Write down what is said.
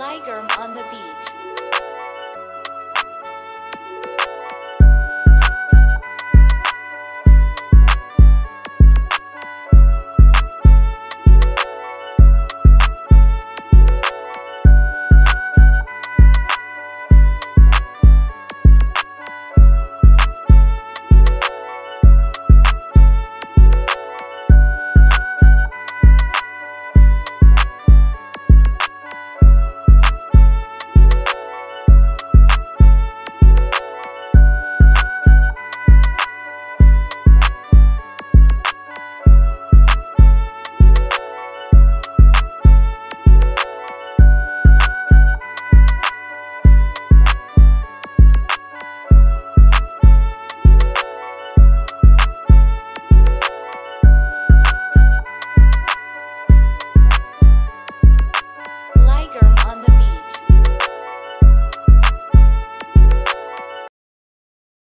Ligerm on the beat.